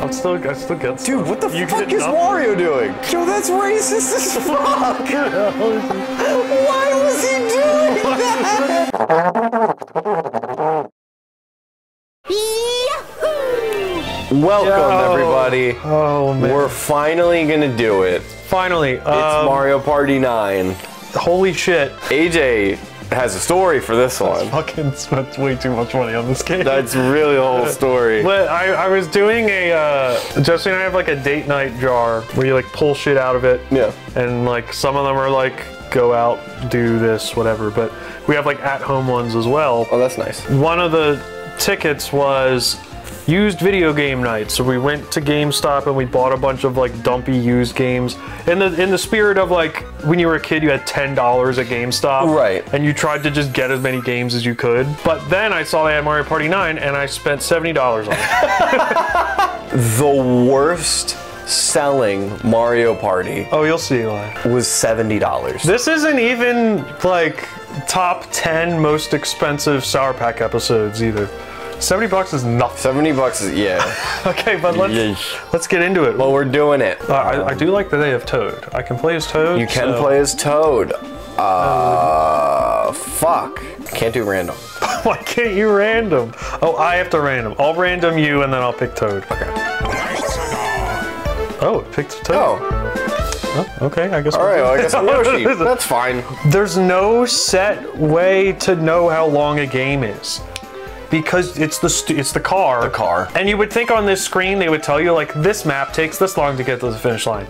I'm still, I still get stuff. Dude, what the You fuck get is nothing? Wario doing? Yo, that's racist as fuck. Why was he doing that? Welcome, Yo. everybody. Oh man. We're finally gonna do it. Finally, It's um, Mario Party 9. Holy shit! AJ has a story for this one. Fucking spent way too much money on this game. That's really the whole story. But I, I was doing a, uh, Jesse and I have like a date night jar where you like pull shit out of it. Yeah. And like some of them are like, go out, do this, whatever. But we have like at home ones as well. Oh, that's nice. One of the tickets was used video game night. So we went to GameStop and we bought a bunch of like dumpy used games. In the in the spirit of like when you were a kid, you had ten dollars at GameStop, Right. And you tried to just get as many games as you could. But then I saw they had Mario Party 9 and I spent seventy dollars on it. The worst selling Mario Party oh, you'll see why. was $70. This isn't even like top ten most expensive Sour Pack episodes either. Seventy bucks is nothing. 70 bucks is, yeah. Okay, but let's Yeesh. let's get into it. Well, we're doing it. Uh, I, I do like that they have Toad. I can play as Toad. You can so- play as Toad. Uh, fuck. Can't do random. Why can't you random? Oh, I have to random. I'll random you and then I'll pick Toad. Okay. Oh, it picked Toad. Oh, Oh, okay. I guess. all right. Well, I guess I'm Yoshi. That's fine. There's no set way to know how long a game is. Because it's the it's the car. The car. And you would think on this screen they would tell you like this map takes this long to get to the finish line.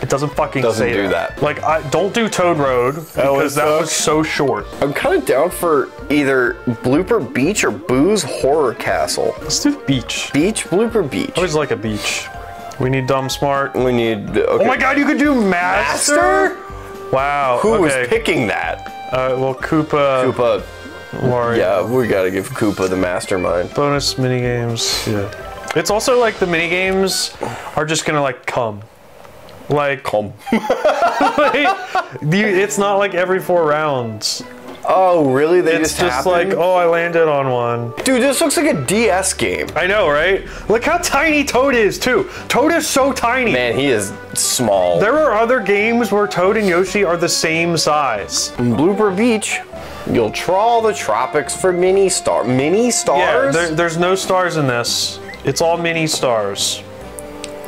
It doesn't fucking Doesn't do that. Like I don't do Toad Road because that so- was so short. I'm kind of down for either Blooper Beach or Boo's Horror Castle. Let's do the beach. Beach, Blooper Beach. I always like a beach. We need dumb smart. We need. Okay. Oh my god, you could do master. Master? Wow. Who okay. was picking that? Uh, well, Koopa. Koopa. Mario. Yeah, we gotta give Koopa the mastermind. Bonus mini games. Yeah. It's also like the mini games are just gonna like come. Like, Come. like, you, it's not like every four rounds. Oh, really? They It's just, just like, oh, I landed on one. Dude, this looks like a DS game. I know, right? Look how tiny Toad is too. Toad is so tiny. Man, he is small. There are other games where Toad and Yoshi are the same size. Blooper Beach, you'll trawl the tropics for mini star. Mini Yeah, stars? there, there's no stars in this. It's all mini stars.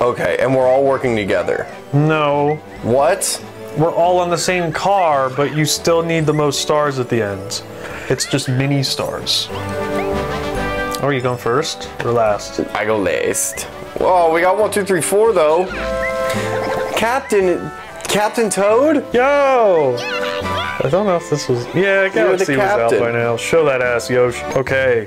okay, and we're all working together. No, What? we're all on the same car, but you still need the most stars at the end. It's just mini stars. Oh, are you going first or last? I go last. Oh, we got one, two, three, four though. Captain, Captain Toad? Yo! I don't know if this was. Yeah, Galaxy was out by now. Show that ass, Yoshi. Okay.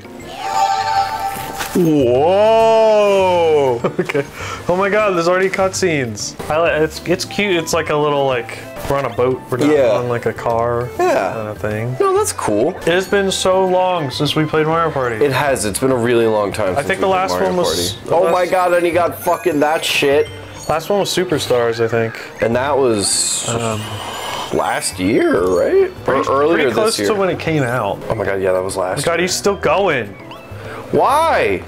Whoa! okay. Oh my God, there's already cutscenes. I it's it's cute. It's like a little like we're on a boat. We're not Yeah. on like a car. Yeah. Kind of thing. No, that's cool. It has been so long since we played Mario Party. It has. It's been a really long time. since think the last Mario one was- Party. Oh my god! And he got fucking that shit. Last one was Superstars, I think. And that was um, last year, right? or earlier Pretty close this year. to when it came out. oh my god! Yeah, that was last. God, year. he's still going. Why?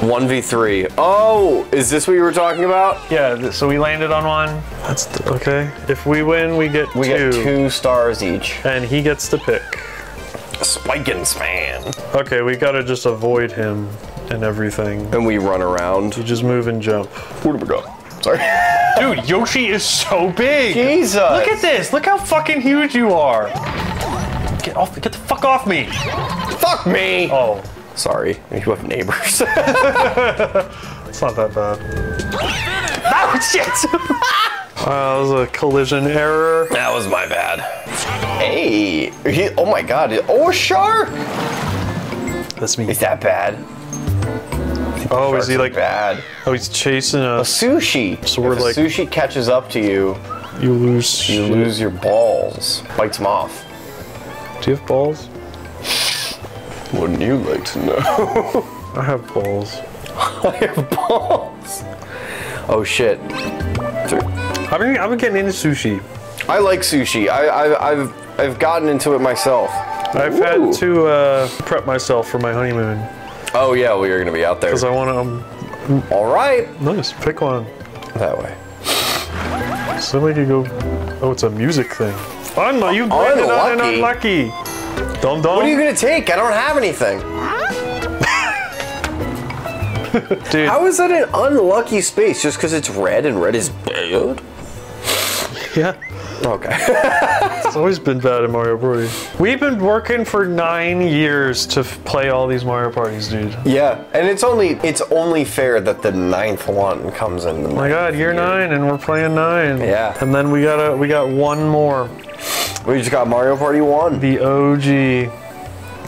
1v3. Oh, is this what you were talking about? Yeah, so we landed on one. That's th- okay. If we win, we get We two, get two stars each. and he gets to pick. Spiking span. Okay, we gotta just avoid him and everything. And we run around. You just move and jump. Where do we go? Sorry. Dude, Yoshi is so big. Jesus. Look at this. Look how fucking huge you are. Get off. Get the fuck off me. Fuck me. Oh, Sorry, you have neighbors. it's not that bad. Oh shit! Uh, that was a collision error. that was my bad. Hey. He, oh my god. Oh, a shark. That's me. Is that bad? Oh, is he like? bad? Oh, he's chasing a Sushi. So we're if a like- sushi catches up to you, You lose. you lose your balls. Bites them off. Do you have balls? Wouldn't you like to know? I have balls. I have balls. Oh shit. I've been, I've been getting into sushi. I like sushi. I, I, I've I've gotten into it myself. I've Ooh. had to uh, prep myself for my honeymoon Oh yeah, well you're gonna be out there. because I want to. Um, All right. Nice. Pick one. That way. So we could go. Oh, it's a music thing. Unlucky. You granted on an Unlucky. unlucky. Dum dum. What are you gonna take? I don't have anything. Dude, How is that an unlucky space just because it's red and red is bad? yeah. Okay. It's always been bad in Mario Party. We've been working for nine years to play all these Mario parties, dude. Yeah, and it's only it's only fair that the ninth one comes in. The Oh my god, year nine and we're playing nine. Yeah. And then we got a we got one more. We just got Mario Party one. The OG.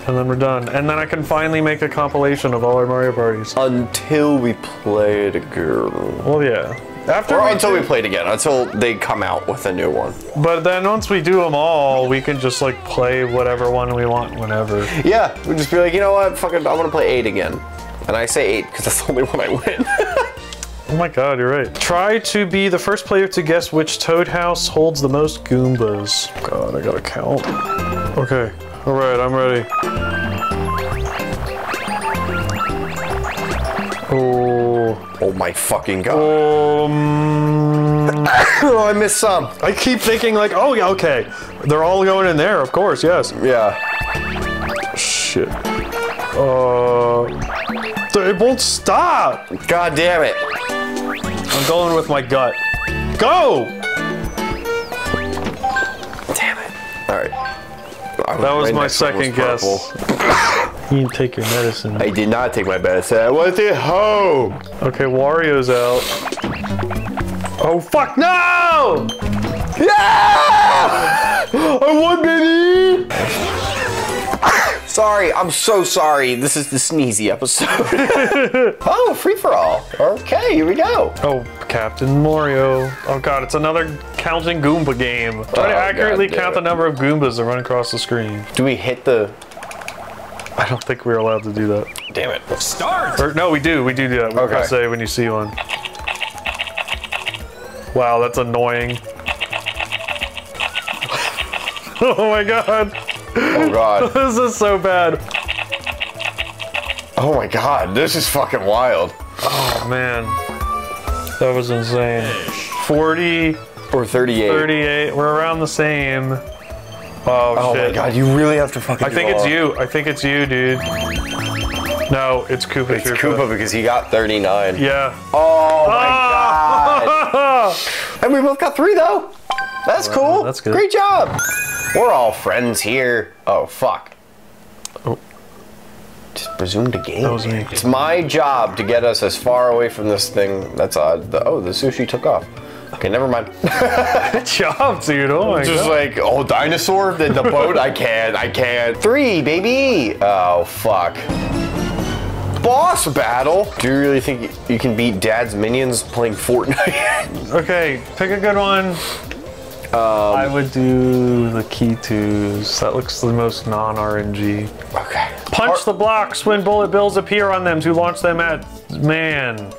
And then we're done. And then I can finally make a compilation of all our Mario parties. Until we play it again. Well yeah. After Or until do- we play it again. Until they come out with a new one. But then once we do them all, we can just like play whatever one we want whenever. Yeah, we just be like, you know what? Fucking, I want to play eight again. And I say eight because that's the only one I win. Oh my god, you're right. Try to be the first player to guess which Toad House holds the most Goombas. God, I gotta count. Okay, alright, I'm ready. Oh. Oh my fucking god. Um, Oh, I missed some. I keep thinking like, oh yeah, okay. They're all going in there, of course, yes. Yeah. Shit. Uh, it won't stop. God damn it. I'm going with my gut. Go! Damn it. All right. That was my second guess. You to take your medicine. I did not take my medicine. I was at home. Okay, Wario's out. Oh fuck no! Yeah! I won, baby! sorry, I'm so sorry. This is the sneezy episode. oh, free for all. Okay, here we go. Oh, Captain Mario. Oh god, it's another counting Goomba game. Try to Oh, accurately God count the number of Goombas that run across the screen. Do we hit the? I don't think we're allowed to do that. Damn it. Start! Or, no, we do. We do do that. We Okay. press A when you see one. Wow, that's annoying. oh my god. Oh god. This is so bad. Oh my god. This is fucking wild. Oh man. That was insane. 40, Or 38. 38. We're around the same. Oh, Oh shit. my god. You really have to fucking. I think it's you. I think it's you, dude. No, it's Koopa It's Troopa. Koopa because he got 39. Yeah. Oh my god. And we both got three though. That's cool. that's good. Great job. We're all friends here. Oh fuck. Oh. Just resume the game. That was me. It's my job to get us as far away from this thing. That's odd. The, oh, the sushi took off. Okay, never mind. Good job, dude. Oh my Just god. like, oh, dinosaur? The, the boat? I can't, I can't. Three, baby! Oh, fuck. Boss battle? Do you really think you can beat Dad's minions playing Fortnite? Okay, pick a good one. Um, I would do the key twos. That looks the most non-RNG. okay. Punch the blocks when bullet bills appear on them to launch them at man.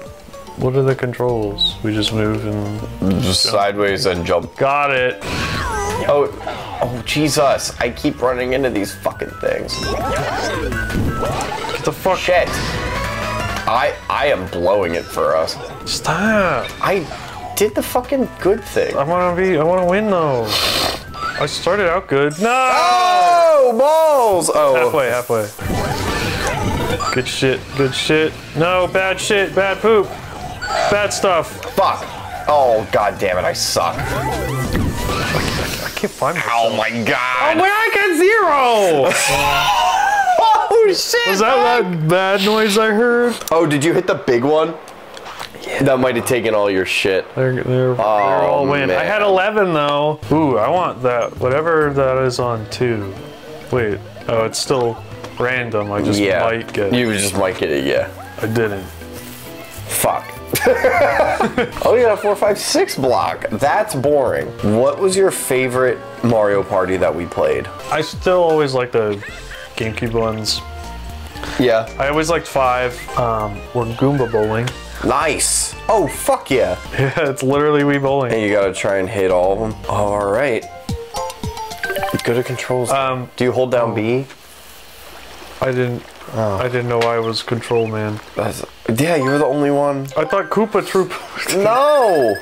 What are the controls? We just move and Just sideways and jump. got it. Oh, oh, Jesus. I keep running into these fucking things. Get the fuck. Shit. I, I am blowing it for us. Stop. I did the fucking good thing. I want to be. I want to win though. I started out good. No. Oh, balls! Oh. Halfway, halfway. Good shit. Good shit. No, bad shit. Bad poop. Bad stuff. Fuck. Oh, god damn it, I suck. I can't find myself. Oh my god. Oh, Where I got zero. Oh shit! Was that that bad noise I heard? Oh, did you hit the big one? That might have taken all your shit. They're, they're, they're oh, all win. I had 11 though. Ooh, I want that. Whatever that is on two. Wait. Oh, it's still random. I just yeah. might get. It. You just might get it, yeah. I didn't. Fuck. oh, you got a four, five, six block. That's boring. What was your favorite Mario Party that we played? I still always like the GameCube ones. Yeah. I always liked five. Um, or Goomba bowling. Nice. Oh, fuck yeah. Yeah, it's literally Wii bowling. And you gotta try and hit all of them. All right. Go to controls. Um, Do you hold down B? I didn't. I didn't know I was control man. That's, yeah, you were the only one. I thought Koopa Troop. No!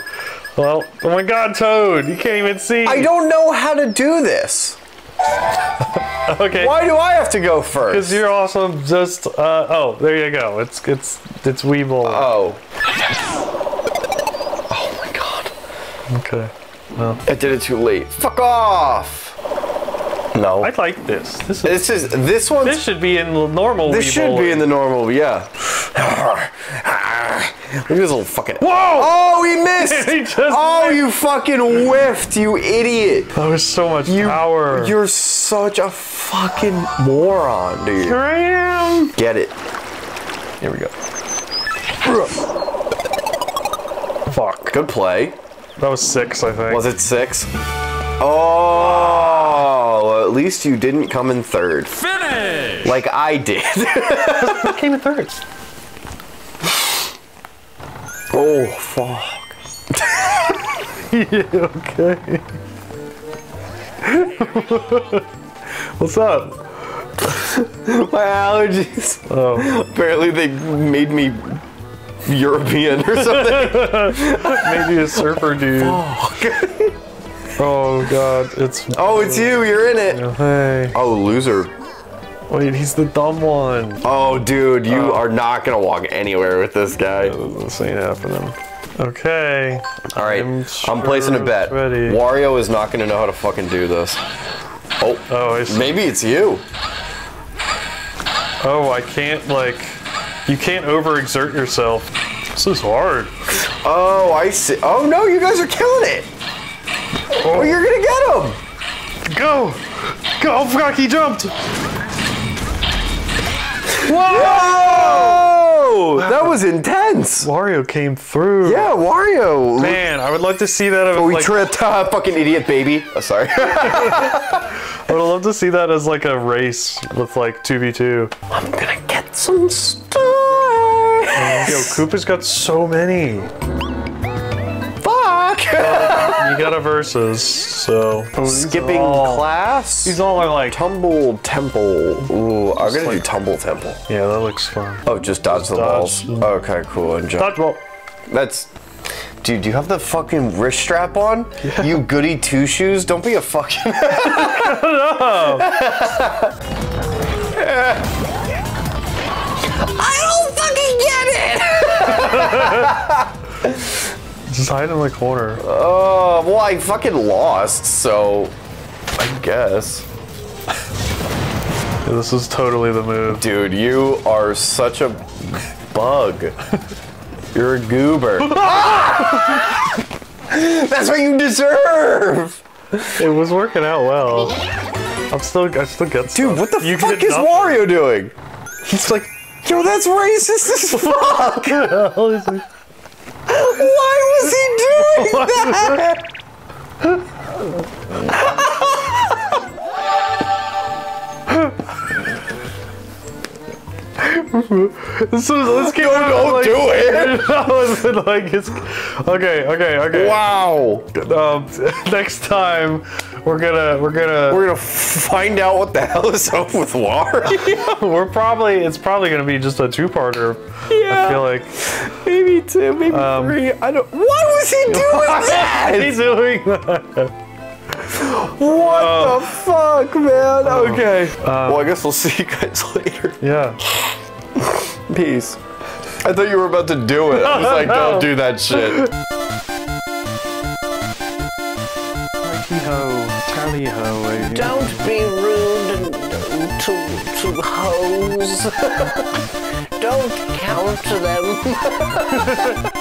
well, oh my God, Toad! You can't even see. I don't know how to do this. Okay. Why do I have to go first? Because you're also just. Uh, oh, there you go. It's it's it's Weeble. Oh. Oh my god. okay. I did it too late. Fuck off! No. I like this. This is. this is this one's This should be in the normal. This should be in the normal, yeah. Look at this little fucking. Whoa! Oh, he missed! He just oh, you fucking whiffed, you idiot! That was so much You, power. You're such a fucking moron, dude. Here I am. Get it. Here we go. Fuck. Good play. That was six, I think. Was it six? Oh, least you didn't come in third. Finish! Like I did. I came in third. oh, fuck. okay. What's up? My allergies. Oh, Apparently they made me European or something. maybe a surfer dude. Oh god, it's. oh, it's you. You're in it. Hey. Oh, loser. Wait, he's the dumb one. Oh, dude, you oh. are not gonna walk anywhere with this guy. This ain't happening. Okay. All right, I'm I'm, placing a bet. ready. Wario is not gonna know how to fucking do this. Oh, Oh, I see. maybe it's you. Oh, I can't like. You can't overexert yourself. This is hard. Oh, I see. Oh no, you guys are killing it. Oh, you're gonna get him. Go! Go! Oh, fuck, he jumped! Whoa! That was intense. Wario came through. Yeah, Wario. Man, I would love to see that. As, we like, tripped. Uh, fucking idiot baby. Oh, sorry. I would love to see that as like a race with like 2v2. I'm gonna get some stars. Yo, Koopa's got so many. Fuck. You got a versus, so. Skipping all- class. These all are like. Tumble Temple. Ooh, I'm gonna do like- Tumble Temple. Yeah, that looks fun. Oh, just dodge the dodge. balls. Okay, cool. And jump. Dodgeball. That's. Dude, do you have the fucking wrist strap on? You goody two shoes? Don't be a fucking. I don't fucking get it! Just hide in the corner. Oh, well, I fucking lost, so. I guess. Yeah, this is totally the move. Dude, you are such a bug. You're a goober. That's what you deserve! It was working out well. I'm still, I still get stuff. Dude, what the You fuck is nothing. Wario doing? He's like, Yo, that's racist as fuck! Why was he doing that? So let's get Don't- don't like, do it. That like it's okay, okay, okay. Wow. Um, next time we're gonna we're gonna We're gonna find out what the hell is up with Wario. we're probably it's probably gonna be just a two-parter. I feel like maybe two, maybe um, three. I don't. Why was he doing that? he's doing that. What uh, the fuck, man? Uh, okay. Uh, well, I guess we'll see you guys later. Yeah. Peace. I thought you were about to do it. I was like, don't do that shit. Ho, tally ho. Don't be rude to, to hoes. Don't counter them.